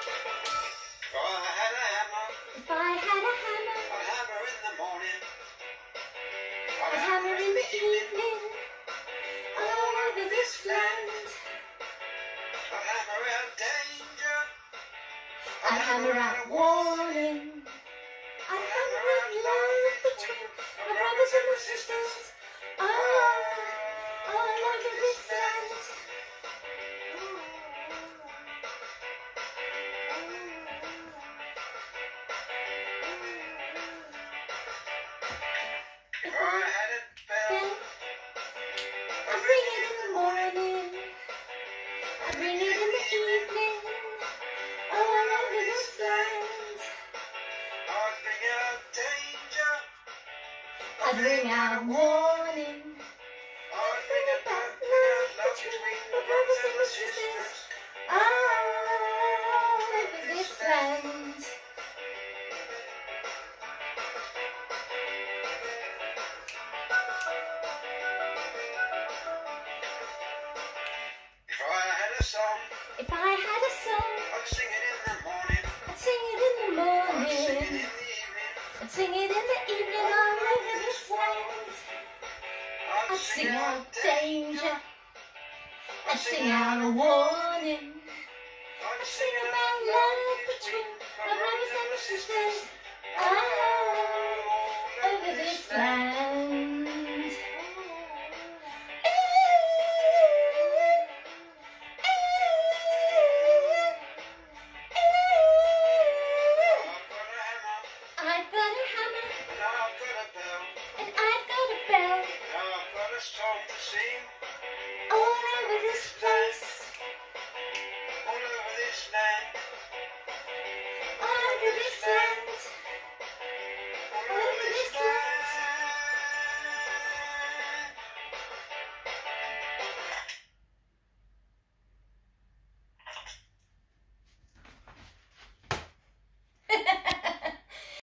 If I had a hammer. A hammer. In the morning. Hammer, in the evening. All over this land. Hammer danger. Hammer, warning. I hammer out love between my brothers and my sisters. I ring it in the morning. I ring it in the evening. Oh, All over this land. I'd bring out danger. I'd ring out warning. I'd bring about a song, If I had a song, I'd sing it in the morning. I'd sing it in the I'd sing it in the evening. I'd sing it in the evening all over this land. I'd sing out danger. I'd sing out a warning. I'd sing about love between my brothers and my sisters. All ah. To sing. all over this